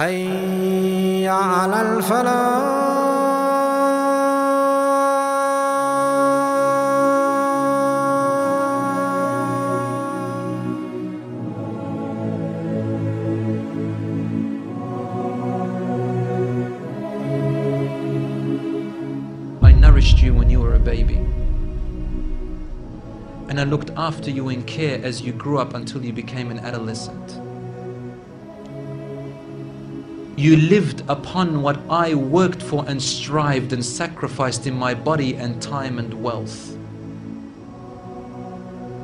حي على الفلاح I nourished you when you were a baby. And I looked after you in care as you grew up until you became an adolescent. You lived upon what I worked for and strived and sacrificed in my body and time and wealth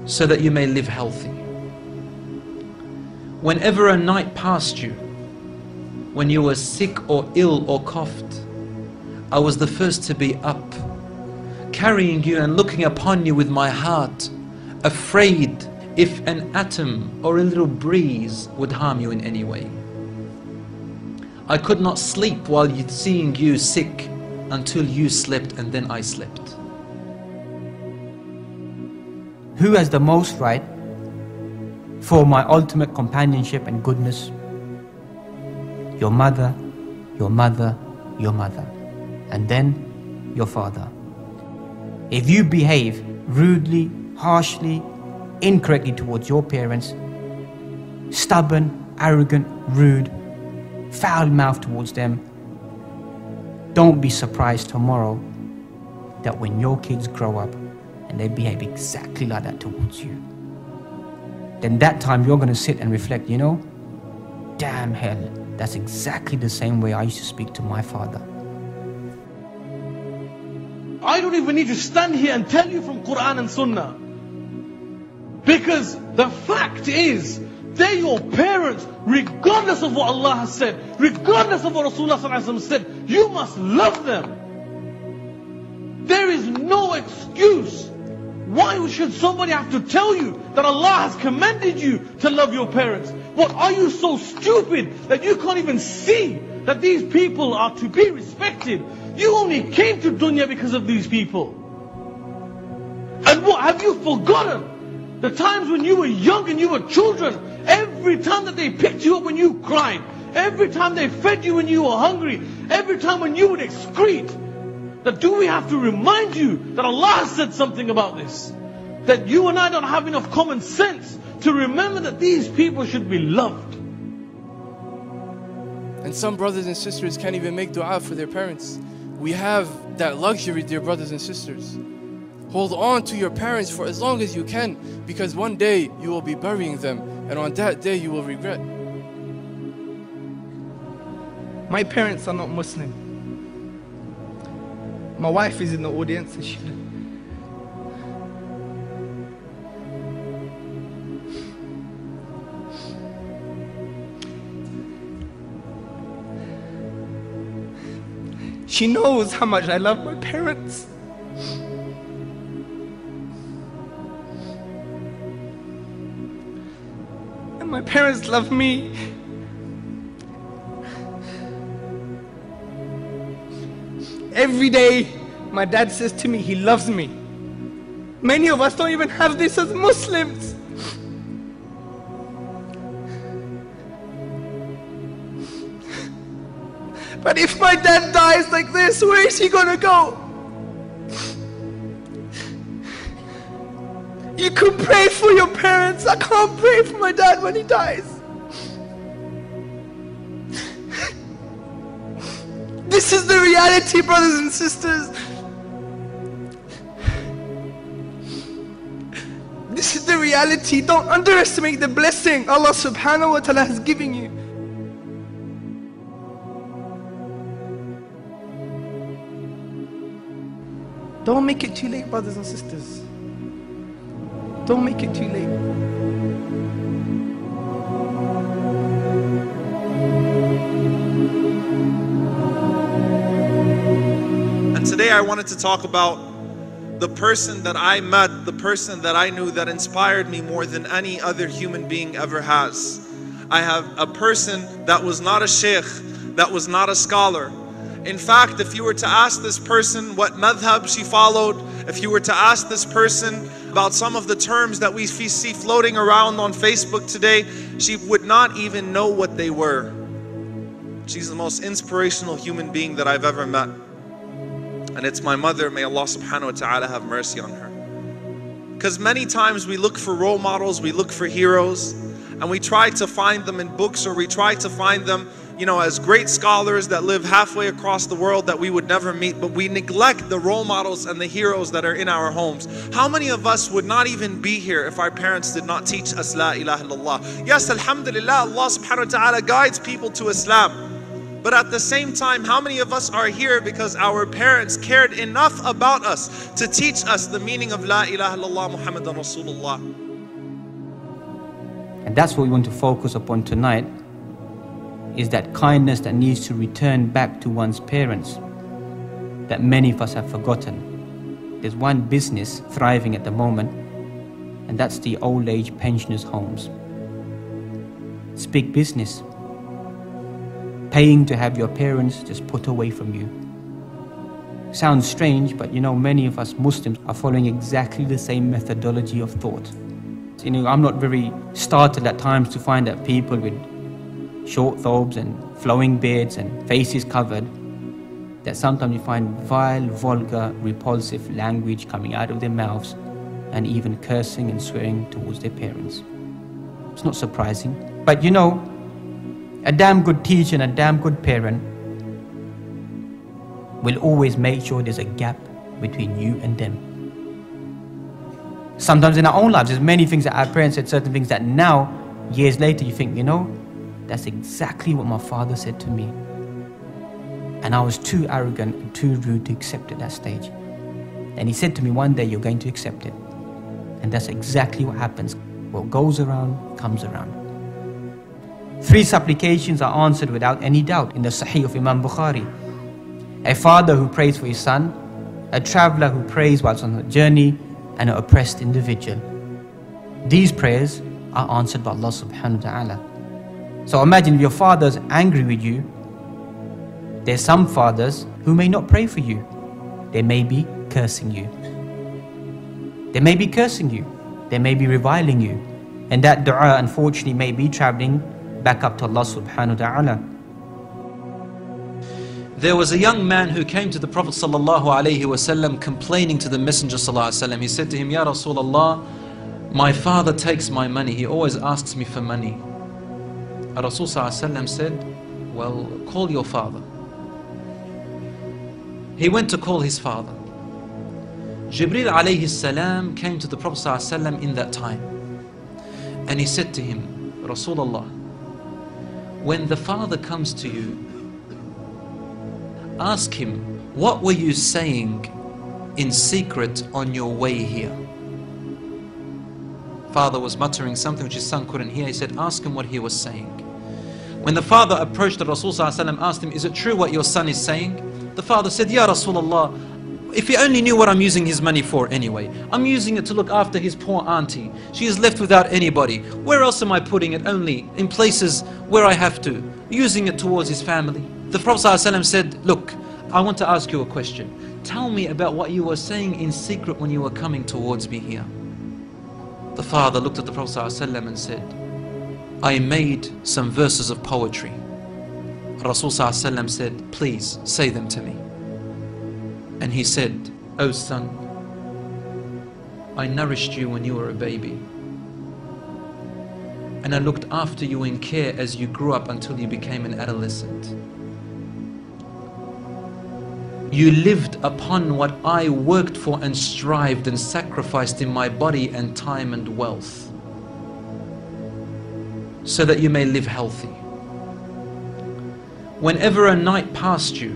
so that you may live healthy. Whenever a night passed you, when you were sick or ill or coughed, I was the first to be up, carrying you and looking upon you with my heart, afraid if an atom or a little breeze would harm you in any way. I could not sleep while seeing you sick until you slept and then I slept. Who has the most right for my ultimate companionship and goodness? Your mother, your mother, your mother, and then your father. If you behave rudely, harshly, incorrectly towards your parents, stubborn, arrogant, rude, foul mouthed towards them, don't be surprised tomorrow that when your kids grow up and they behave exactly like that towards you, then that time you're going to sit and reflect, you know, damn hell, that's exactly the same way I used to speak to my father. I don't even need to stand here and tell you from Quran and Sunnah. Because the fact is, they're your parents, regardless of what Allah has said, regardless of what Rasulullah said, you must love them. There is no excuse. Why should somebody have to tell you that Allah has commanded you to love your parents? What, are you so stupid that you can't even see that these people are to be respected? You only came to dunya because of these people. And what, have you forgotten? The times when you were young and you were children, every time that they picked you up when you cried, every time they fed you when you were hungry, every time when you would excrete, that do we have to remind you that Allah said something about this? That you and I don't have enough common sense to remember that these people should be loved. And some brothers and sisters can't even make dua for their parents. We have that luxury, dear brothers and sisters. Hold on to your parents for as long as you can because one day you will be burying them and on that day you will regret. My parents are not Muslim. My wife is in the audience and she. She knows how much I love my parents. Parents love me. Every day, my dad says to me, he loves me. Many of us don't even have this as Muslims. But if my dad dies like this, where is he gonna go? You could pray for your parents. I can't pray for my dad when he dies. This is the reality, brothers and sisters. This is the reality. Don't underestimate the blessing Allah subhanahu wa ta'ala has given you. Don't make it too late, brothers and sisters. Don't make it too late. And today I wanted to talk about the person that I met, the person that I knew that inspired me more than any other human being ever has. I have a person that was not a sheikh, that was not a scholar. In fact, if you were to ask this person what madhab she followed, if you were to ask this person about some of the terms that we see floating around on Facebook today, she would not even know what they were. She's the most inspirational human being that I've ever met. And it's my mother. May Allah subhanahu wa ta'ala have mercy on her. Because many times we look for role models, we look for heroes, and we try to find them in books or we try to find them you know, as great scholars that live halfway across the world that we would never meet, but we neglect the role models and the heroes that are in our homes. How many of us would not even be here if our parents did not teach us La ilaha illallah? Yes, Alhamdulillah, Allah subhanahu wa ta'ala guides people to Islam. But at the same time, how many of us are here because our parents cared enough about us to teach us the meaning of La ilaha illallah Muhammadan Rasulullah? And that's what we want to focus upon tonight is that kindness that needs to return back to one's parents that many of us have forgotten. There's one business thriving at the moment, and that's the old age pensioners' homes. It's big business. Paying to have your parents just put away from you. Sounds strange, but you know, many of us Muslims are following exactly the same methodology of thought. You know, I'm not very startled at times to find that people with short thobes and flowing beards and faces covered, that sometimes you find vile, vulgar, repulsive language coming out of their mouths and even cursing and swearing towards their parents. It's not surprising. But you know, a damn good teacher and a damn good parent will always make sure there's a gap between you and them. Sometimes in our own lives, there's many things that our parents said, certain things that now, years later, you think, you know, that's exactly what my father said to me. And I was too arrogant and too rude to accept at that stage. And he said to me, One day you're going to accept it. And that's exactly what happens. What goes around comes around. Three supplications are answered without any doubt in the Sahih of Imam Bukhari. A father who prays for his son, a traveler who prays whilst on a journey, and an oppressed individual. These prayers are answered by Allah subhanahu wa ta'ala. So imagine if your father's angry with you. There's some fathers who may not pray for you. They may be cursing you. They may be cursing you. They may be reviling you. And that dua unfortunately may be traveling back up to Allah subhanahu wa ta'ala. There was a young man who came to the Prophet ﷺ complaining to the Messenger ﷺ. He said to him, Ya Rasulullah, my father takes my money. He always asks me for money. Rasul said, Well, call your father. He went to call his father. Jibril alayhi salam came to the Prophet in that time. And he said to him, Rasulullah, when the father comes to you, ask him, what were you saying in secret on your way here? Father was muttering something which his son couldn't hear. He said, ask him what he was saying. When the father approached the Rasul asked him, is it true what your son is saying? The father said, Ya Rasulullah, if he only knew what I'm using his money for anyway. I'm using it to look after his poor auntie. She is left without anybody. Where else am I putting it? Only in places where I have to. Using it towards his family. The Prophet said, look, I want to ask you a question. Tell me about what you were saying in secret when you were coming towards me here. The father looked at the Prophet ﷺ and said, I made some verses of poetry. Rasul said, Please say them to me. And he said, O oh son, I nourished you when you were a baby. And I looked after you in care as you grew up until you became an adolescent. You lived upon what I worked for and strived and sacrificed in my body and time and wealth so that you may live healthy. Whenever a night passed you,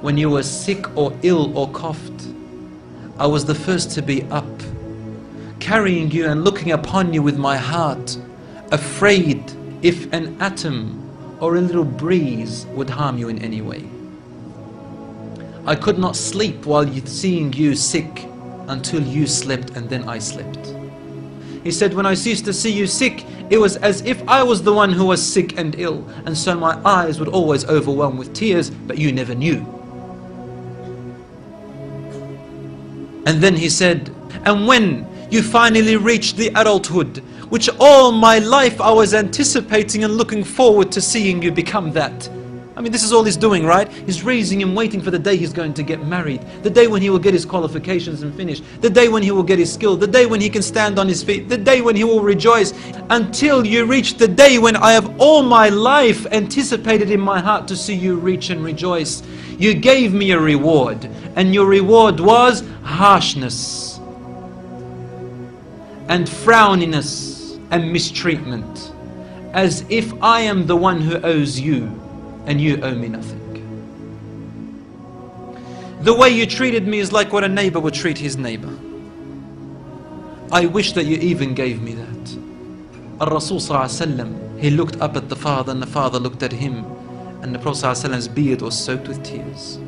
when you were sick or ill or coughed, I was the first to be up, carrying you and looking upon you with my heart, afraid if an atom or a little breeze would harm you in any way. I could not sleep while seeing you sick until you slept and then I slept. He said, when I ceased to see you sick, it was as if I was the one who was sick and ill, and so my eyes would always overwhelm with tears, but you never knew. And then he said, and when you finally reached the adulthood, which all my life I was anticipating and looking forward to seeing you become that. I mean, this is all he's doing, right? He's raising him, waiting for the day he's going to get married, the day when he will get his qualifications and finish, the day when he will get his skill, the day when he can stand on his feet, the day when he will rejoice, until you reach the day when I have all my life anticipated in my heart to see you reach and rejoice. You gave me a reward, and your reward was harshness. And frowniness. And mistreatment, as if I am the one who owes you and you owe me nothing. The way you treated me is like what a neighbor would treat his neighbor. I wish that you even gave me that. Al-Rasul he looked up at the father and the father looked at him and the Prophet's beard was soaked with tears.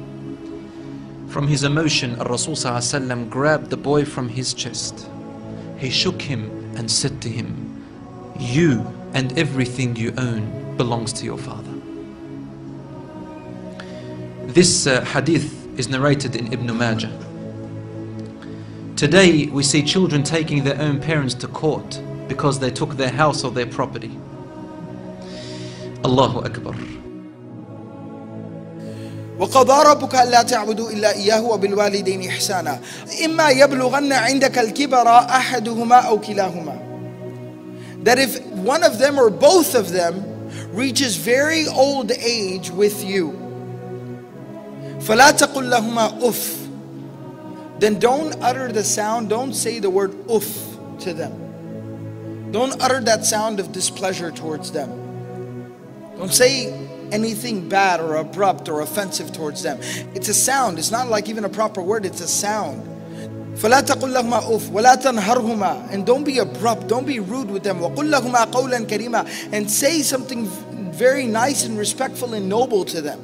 From his emotion, Al-Rasul grabbed the boy from his chest. He shook him and said to him, You and everything you own belongs to your father. This uh, hadith is narrated in Ibn Majah. Today we see children taking their own parents to court because they took their house or their property. Allahu Akbar. وقضى ربك ألا تعبدوا إلا إياه وبالوالدين إحسانا إما يبلغن عندك الكبر أحدهما أو كلاهما That if one of them or both of them reaches very old age with you فلا تقل لهما أف Then don't utter the sound, don't say the word uff to them. Don't utter that sound of displeasure towards them. Don't say anything bad or abrupt or offensive towards them. It's a sound. It's not like even a proper word. It's a sound. فلا تقل لهما أف ولا تنهرهما and don't be abrupt don't be rude with them وقل لهما قولا كريما and say something very nice and respectful and noble to them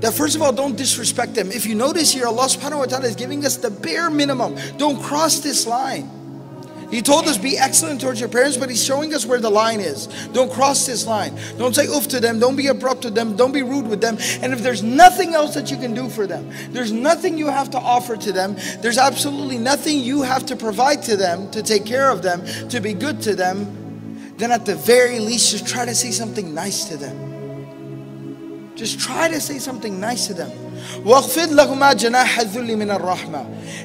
that first of all don't disrespect them if you notice here Allah subhanahu wa ta'ala is giving us the bare minimum don't cross this line he told us be excellent towards your parents, but he's showing us where the line is. Don't cross this line. Don't say oof to them. Don't be abrupt to them. Don't be rude with them. And if there's nothing else that you can do for them, there's nothing you have to offer to them, there's absolutely nothing you have to provide to them to take care of them, to be good to them, then at the very least, just try to say something nice to them. Just try to say something nice to them.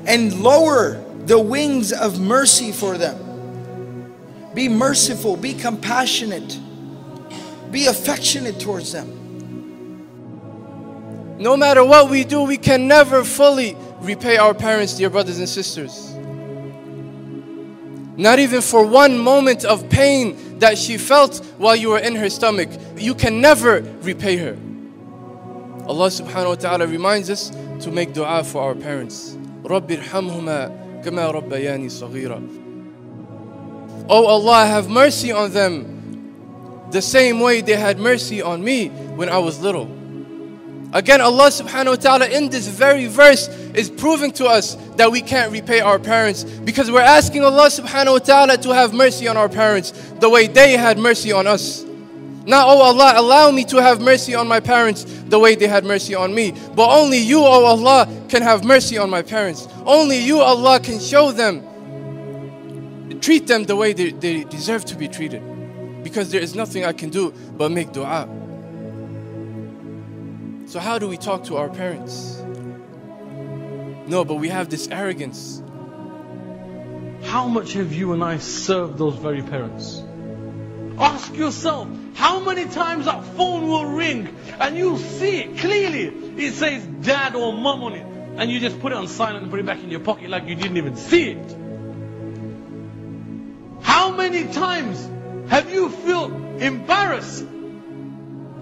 And lower the wings of mercy for them. Be merciful, be compassionate, be affectionate towards them. No matter what we do, we can never fully repay our parents, dear brothers and sisters. Not even for one moment of pain that she felt while you were in her stomach. You can never repay her. Allah subhanahu wa ta'ala reminds us to make dua for our parents. رَبِّ ارْحَمْهُمَا كما ربياني صغيرا Oh Allah have mercy on them the same way they had mercy on me when I was little Again Allah subhanahu wa ta'ala in this very verse is proving to us that we can't repay our parents because we're asking Allah subhanahu wa ta'ala to have mercy on our parents the way they had mercy on us now, oh Allah, allow me to have mercy on my parents the way they had mercy on me. But only you, oh Allah, can have mercy on my parents. Only you, Allah, can show them, treat them the way they, they deserve to be treated. Because there is nothing I can do but make dua. So, how do we talk to our parents? No, but we have this arrogance. How much have you and I served those very parents? Ask yourself, how many times that phone will ring and you'll see it clearly. It says dad or mum on it. And you just put it on silent and put it back in your pocket like you didn't even see it. How many times have you felt embarrassed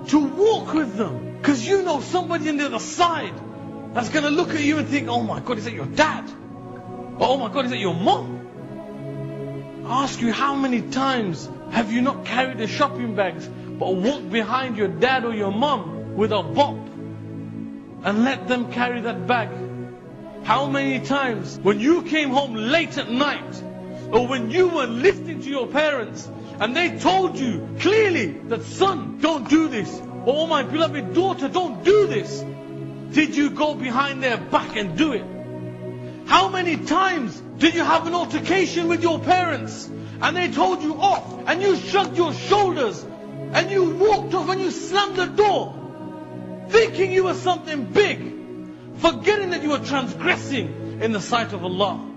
to walk with them? Because you know somebody on the other side that's going to look at you and think, oh my God, is that your dad? Or, oh my God, is that your mom? I ask you, how many times have you not carried the shopping bags but walked behind your dad or your mom with a bop and let them carry that bag? How many times when you came home late at night or when you were listening to your parents and they told you clearly that son, don't do this. Or oh my beloved daughter, don't do this. Did you go behind their back and do it? How many times did you have an altercation with your parents and they told you off and you shrugged your shoulders and you walked off and you slammed the door thinking you were something big forgetting that you were transgressing in the sight of Allah.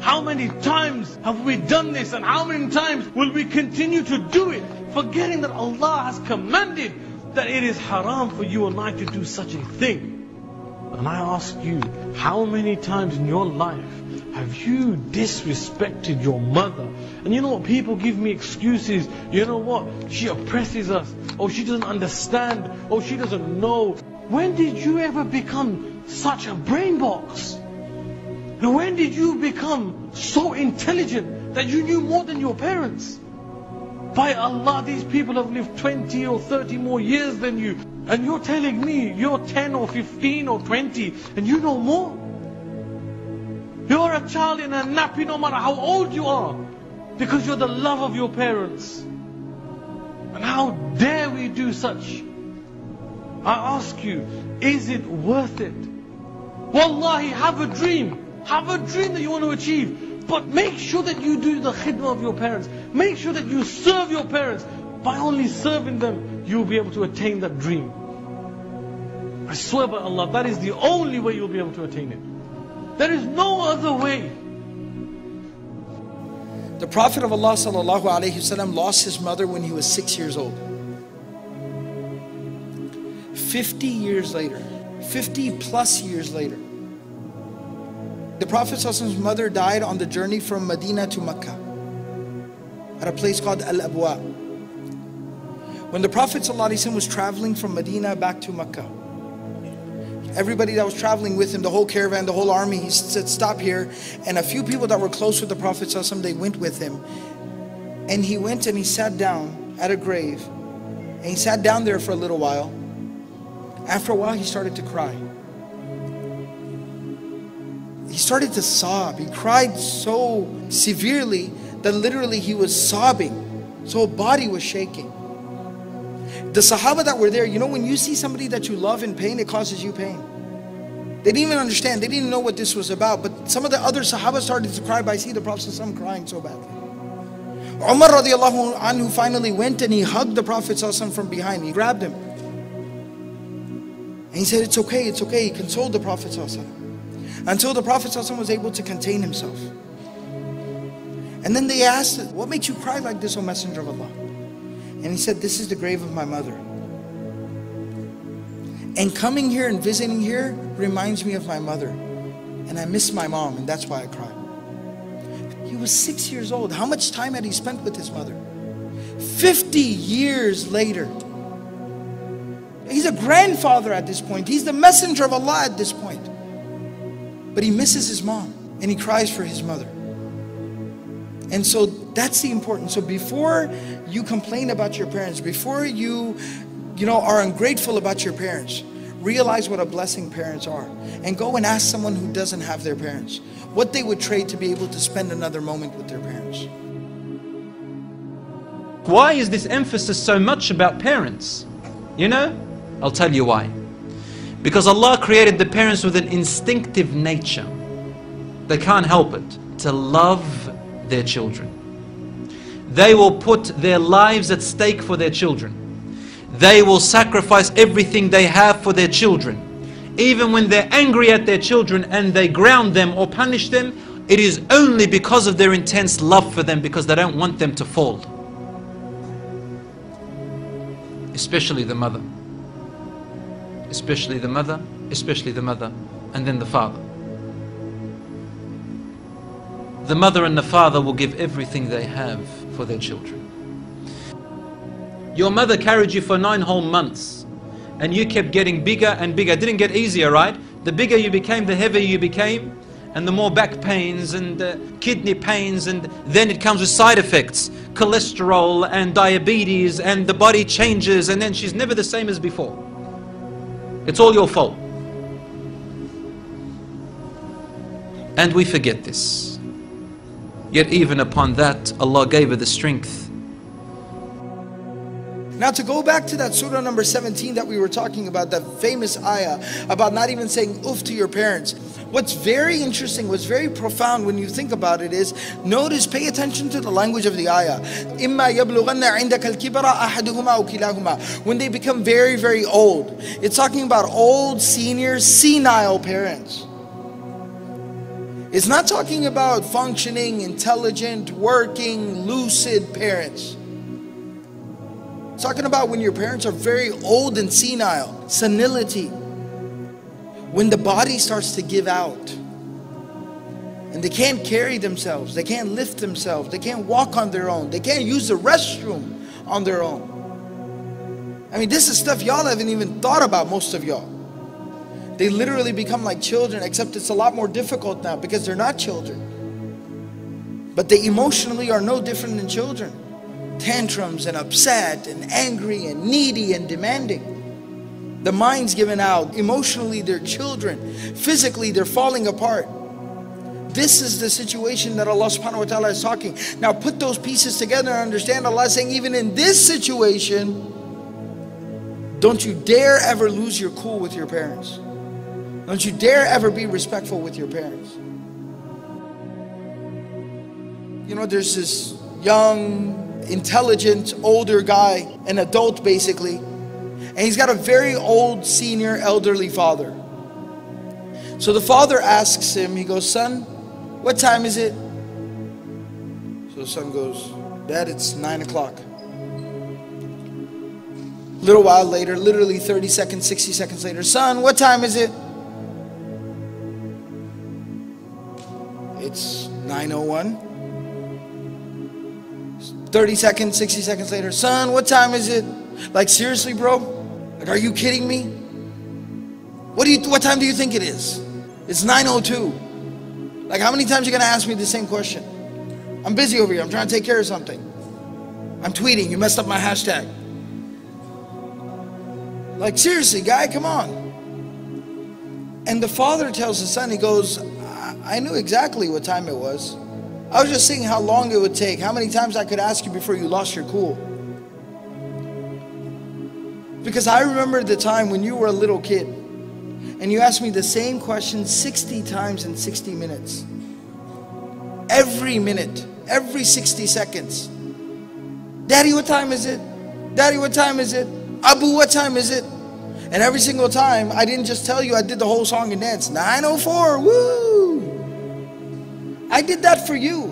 How many times have we done this and how many times will we continue to do it forgetting that Allah has commanded that it is haram for you and I to do such a thing. And I ask you, how many times in your life have you disrespected your mother? And you know what? People give me excuses. You know what? She oppresses us. Or she doesn't understand. Or she doesn't know. When did you ever become such a brain box? And when did you become so intelligent that you knew more than your parents? By Allah, these people have lived 20 or 30 more years than you. And you're telling me you're 10 or 15 or 20 and you know more? You're a child in a nappy no matter how old you are. Because you're the love of your parents. And how dare we do such? I ask you, is it worth it? Wallahi, have a dream. Have a dream that you want to achieve. But make sure that you do the khidmah of your parents. Make sure that you serve your parents. By only serving them, you'll be able to attain that dream. I swear by Allah, that is the only way you'll be able to attain it. There is no other way. The Prophet of Allah wasallam lost his mother when he was six years old. 50 years later, 50 plus years later, the Prophet Prophet's mother died on the journey from Medina to Mecca at a place called Al Abwa. When the Prophet ﷺ was traveling from Medina back to Mecca, everybody that was traveling with him, the whole caravan, the whole army, he said, Stop here. And a few people that were close with the Prophet, they went with him. And he went and he sat down at a grave. And he sat down there for a little while. After a while, he started to cry he started to sob. He cried so severely that literally he was sobbing. So body was shaking. The Sahaba that were there, you know, when you see somebody that you love in pain, it causes you pain. They didn't even understand. They didn't know what this was about. But some of the other Sahaba started to cry by see the Prophet crying so badly. Umar radiallahu anhu finally went and he hugged the Prophet from behind. He grabbed him. And he said, It's okay, it's okay. He consoled the Prophet until the Prophet was able to contain himself. And then they asked, What makes you cry like this, O Messenger of Allah? And he said, This is the grave of my mother. And coming here and visiting here reminds me of my mother. And I miss my mom, and that's why I cry. He was six years old. How much time had he spent with his mother? 50 years later. He's a grandfather at this point. He's the messenger of Allah at this point. But he misses his mom and he cries for his mother. And so that's the importance. So before you complain about your parents, before you, you know, are ungrateful about your parents, realize what a blessing parents are. And go and ask someone who doesn't have their parents what they would trade to be able to spend another moment with their parents. Why is this emphasis so much about parents? You know, I'll tell you why. Because Allah created the parents with an instinctive nature. They can't help it to love their children. They will put their lives at stake for their children. They will sacrifice everything they have for their children. Even when they're angry at their children and they ground them or punish them, it is only because of their intense love for them because they don't want them to fall. Especially the mother especially the mother, especially the mother, and then the father. The mother and the father will give everything they have for their children. Your mother carried you for nine whole months and you kept getting bigger and bigger. It didn't get easier, right? The bigger you became, the heavier you became, and the more back pains and uh, kidney pains, and then it comes with side effects cholesterol and diabetes, and the body changes, and then she's never the same as before. It's all your fault. And we forget this. Yet even upon that, Allah gave her the strength. Now to go back to that surah number 17 that we were talking about, that famous ayah about not even saying oof to your parents. What's very interesting, what's very profound when you think about it is, notice, pay attention to the language of the ayah. إِمَّا يَبْلُغَنَّ عِنْدَكَ الْكِبَرَ أَحَدُهُمَا أَوْ كِلَاهُمَا When they become very, very old. It's talking about old, senior, senile parents. It's not talking about functioning, intelligent, working, lucid parents. It's talking about when your parents are very old and senile, senility. When the body starts to give out and they can't carry themselves, they can't lift themselves, they can't walk on their own, they can't use the restroom on their own. I mean, this is stuff y'all haven't even thought about, most of y'all. They literally become like children, except it's a lot more difficult now because they're not children. But they emotionally are no different than children. Tantrums and upset and angry and needy and demanding. The mind's given out. Emotionally, they're children. Physically, they're falling apart. This is the situation that Allah subhanahu wa ta'ala is talking. Now put those pieces together and understand Allah saying, even in this situation, don't you dare ever lose your cool with your parents. Don't you dare ever be respectful with your parents. You know, there's this young, intelligent, older guy, an adult basically, and he's got a very old, senior, elderly father. So the father asks him, he goes, Son, what time is it? So the son goes, Dad, it's nine o'clock. A little while later, literally 30 seconds, 60 seconds later, Son, what time is it? It's 901. 30 seconds, 60 seconds later, Son, what time is it? Like seriously, bro? Like are you kidding me? What do you what time do you think it is? It's 902. Like how many times are you gonna ask me the same question? I'm busy over here, I'm trying to take care of something. I'm tweeting, you messed up my hashtag. Like seriously, guy, come on. And the father tells the son, he goes, I, knew exactly what time it was. I was just seeing how long it would take, how many times I could ask you before you lost your cool. Because I remember the time when you were a little kid and you asked me the same question 60 times in 60 minutes. Every minute, every 60 seconds. Daddy, what time is it? Daddy, what time is it? Abu, what time is it? And every single time, I didn't just tell you, I did the whole song and dance. 904, woo! I did that for you.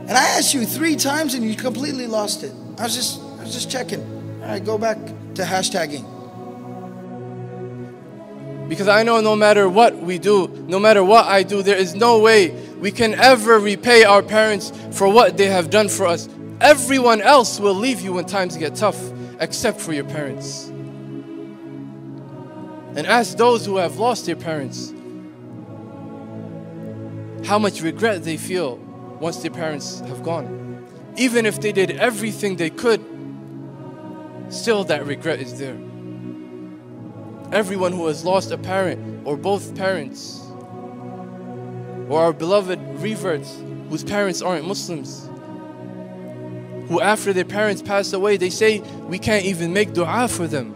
And I asked you three times and you completely lost it. I was just I was just checking. All right, go back to hashtagging. Because I know no matter what we do, no matter what I do, there is no way we can ever repay our parents for what they have done for us. Everyone else will leave you when times get tough, except for your parents. And ask those who have lost their parents how much regret they feel once their parents have gone. Even if they did everything they could, still that regret is there. Everyone who has lost a parent or both parents, or our beloved reverts whose parents aren't Muslims, who after their parents pass away, they say we can't even make dua for them.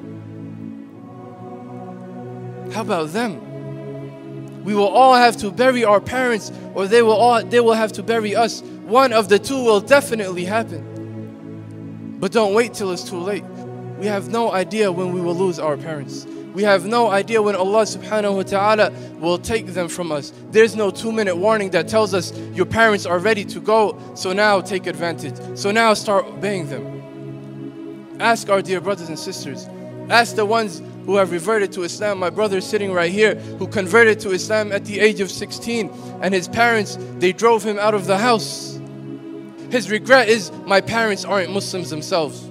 How about them? We will all have to bury our parents, or they will all they will have to bury us. One of the two will definitely happen. But don't wait till it's too late. We have no idea when we will lose our parents. We have no idea when Allah subhanahu wa ta'ala will take them from us. There's no two minute warning that tells us your parents are ready to go, so now take advantage. So now start obeying them. Ask our dear brothers and sisters. Ask the ones who have reverted to Islam. My brother is sitting right here who converted to Islam at the age of 16 and his parents, they drove him out of the house. His regret is my parents aren't Muslims themselves.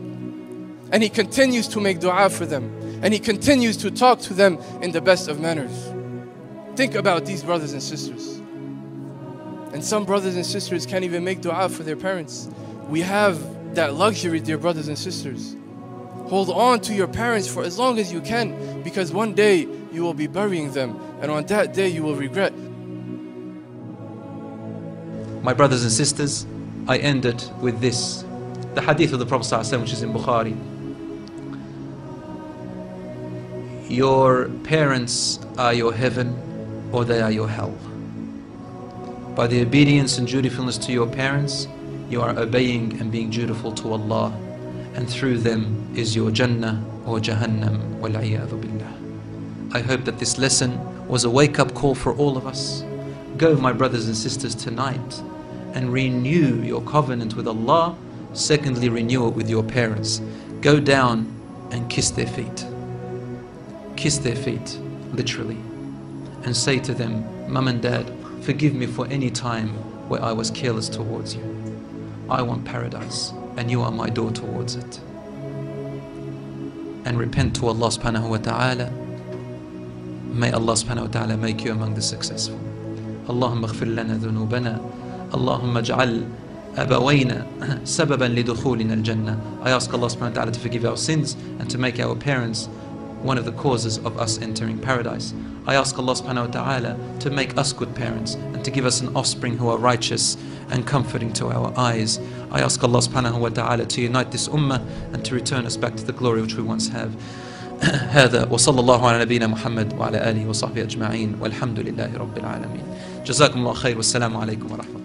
And he continues to make dua for them. And he continues to talk to them in the best of manners. Think about these brothers and sisters. And some brothers and sisters can't even make dua for their parents. We have that luxury, dear brothers and sisters. Hold on to your parents for as long as you can because one day you will be burying them and on that day you will regret. My brothers and sisters, I ended with this. The hadith of the Prophet ﷺ, which is in Bukhari. Your parents are your heaven or they are your hell. By the obedience and dutifulness to your parents, you are obeying and being dutiful to Allah. And through them is your Jannah or Jahannam. Wal'iyadhu billah. I hope that this lesson was a wake up call for all of us. Go, my brothers and sisters, tonight and renew your covenant with Allah. Secondly, renew it with your parents. Go down and kiss their feet. Kiss their feet, literally. And say to them, Mum and Dad, forgive me for any time where I was careless towards you. I want paradise, and you are my door towards it. And repent to Allah subhanahu wa ta'ala. May Allah subhanahu wa ta'ala make you among the successful. اللهم اغفر لنا ذنوبنا اللهم اجعل أبوينا سببا لدخولنا الجنة I ask Allah subhanahu wa ta'ala to forgive our sins and to make our parents one of the causes of us entering paradise. I ask Allah subhanahu wa ta'ala to make us good parents and to give us an offspring who are righteous and comforting to our eyes. I ask Allah subhanahu wa ta'ala to unite this ummah and to return us back to the glory which we once have. هذا وصلى الله على نبينا محمد وعلى آله وصحبه أجمعين والحمد لله رب العالمين جزاكم الله خير والسلام عليكم ورحمة الله